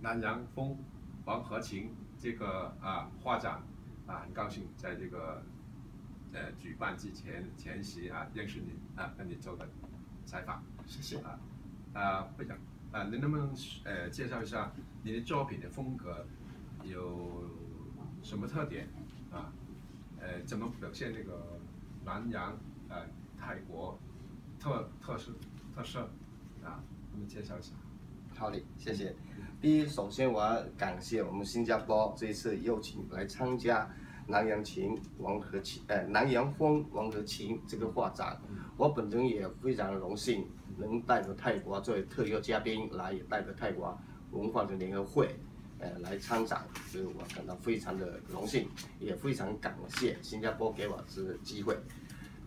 南洋风黄河情这个啊画展啊，很高兴在这个呃举办之前前夕啊认识你啊，跟你做个采访，谢谢啊啊，会长啊，您能不能呃介绍一下你的作品的风格有什么特点啊？呃，怎么表现这个南洋呃泰国特特色特色啊？能不能介绍一下？好的，谢谢。第一，首先我要感谢我们新加坡这一次邀请来参加南洋情王和琴，呃，南洋风王和琴这个画展。我本人也非常荣幸能代表泰国作为特邀嘉宾来，也代表泰国文化的联合会，呃，来参展，所以我感到非常的荣幸，也非常感谢新加坡给我这个机会。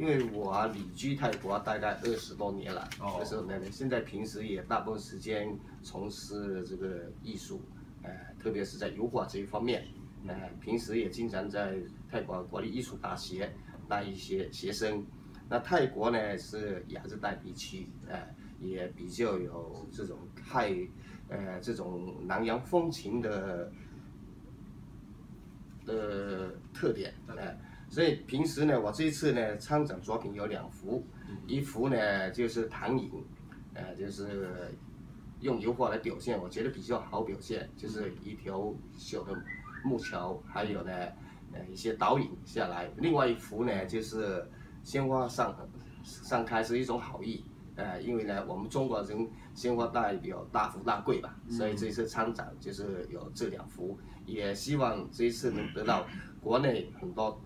因为我旅居泰国大概二十多年了，二十多年了，现在平时也大部分时间从事这个艺术，呃，特别是在油画这一方面，呃，平时也经常在泰国国立艺术大学带一些学生。那泰国呢是亚热带地区，呃，也比较有这种泰，呃，这种南洋风情的的特点，呃。所以平时呢，我这一次呢参展作品有两幅，一幅呢就是唐影，呃，就是用油画来表现，我觉得比较好表现，就是一条小的木桥，还有呢，呃一些倒影下来。另外一幅呢就是鲜花上上开是一种好意，呃，因为呢我们中国人鲜花代表大富大贵吧，所以这次参展就是有这两幅，也希望这一次能得到国内很多。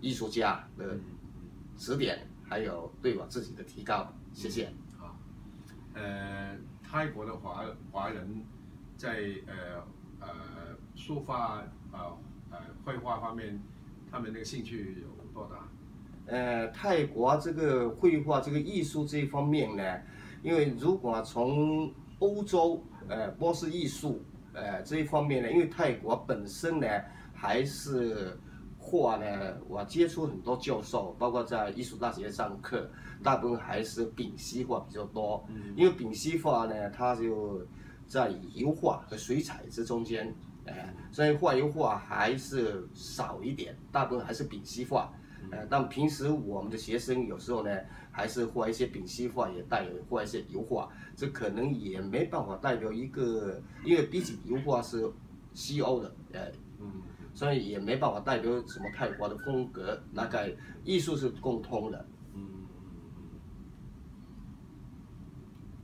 艺术家的指点，还有对我自己的提高，谢谢。啊，呃，泰国的华华人在呃呃书法呃呃绘画方面，他们那个兴趣有多大？呃，泰国这个绘画这个艺术这一方面呢，因为如果从欧洲呃波斯艺术呃这一方面呢，因为泰国本身呢还是。画呢，我接触很多教授，包括在艺术大学上课，大部分还是丙烯画比较多。嗯，因为丙烯画呢，它就在油画和水彩这中间，哎，所以画油画还是少一点，大部分还是丙烯画。呃，但平时我们的学生有时候呢，还是画一些丙烯画，也带有画一些油画，这可能也没办法代表一个，因为毕竟油画是西欧的，呃，嗯。所以也没办法代表什么泰国的风格，大概艺术是共通的。嗯。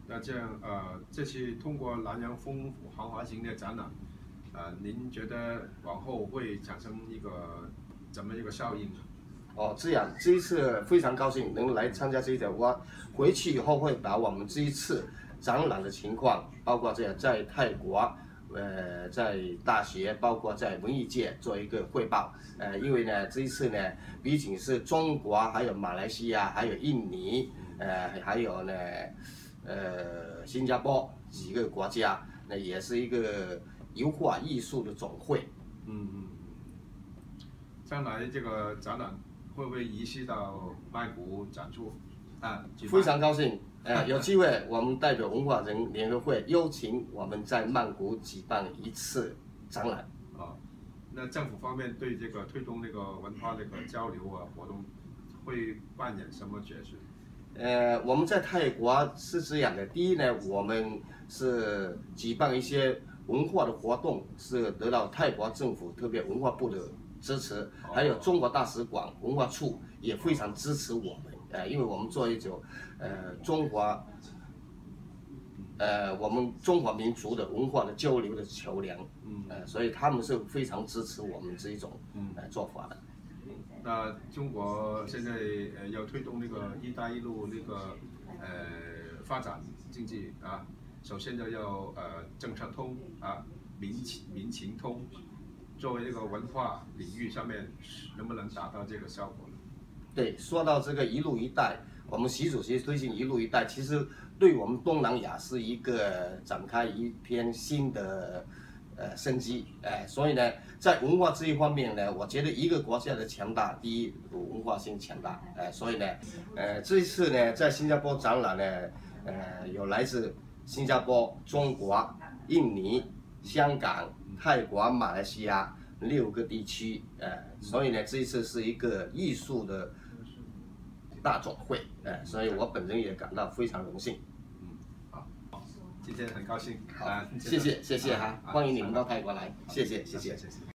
那这样呃，这次通过南洋风豪华型的展览，呃，您觉得往后会产生一个怎么一个效应？哦，这样这一次非常高兴能来参加这一场，我回去以后会把我们这一次展览的情况，包括这样在泰国。呃，在大学，包括在文艺界做一个汇报。呃，因为呢，这一次呢，毕竟是中国，还有马来西亚，还有印尼，呃，还有呢，呃，新加坡几个国家，那也是一个油画艺术的总会。嗯嗯。将来这个展览会不会移师到外国展出？啊，非常高兴。呃，有机会，我们代表文化人联合会邀请我们在曼谷举办一次展览。啊，那政府方面对这个推动那个文化那个交流啊活动，会扮演什么角色？呃，我们在泰国是这样的，第一呢，我们是举办一些文化的活动，是得到泰国政府特别文化部的支持，还有中国大使馆文化处也非常支持我们。呃，因为我们做一种，呃，中华，呃，我们中华民族的文化的交流的桥梁，嗯，呃，所以他们是非常支持我们这一种，嗯，呃，做法的。那中国现在呃要推动那个“一带一路”那个呃发展经济啊，首先就要呃政策通啊，民情民情通，作为这个文化领域上面能不能达到这个效果？对，说到这个“一路一带”，我们习主席推进“一路一带”，其实对我们东南亚是一个展开一片新的呃生机。哎，所以呢，在文化这一方面呢，我觉得一个国家的强大，第一文化性强大。哎，所以呢，呃，这一次呢，在新加坡展览呢，呃，有来自新加坡、中国、印尼、香港、泰国、马来西亚六个地区，呃，所以呢，这一次是一个艺术的大总会，哎，所以我本人也感到非常荣幸。今天很高兴谢谢谢谢哈，啊欢迎你们到泰国来，谢谢谢谢谢。谢。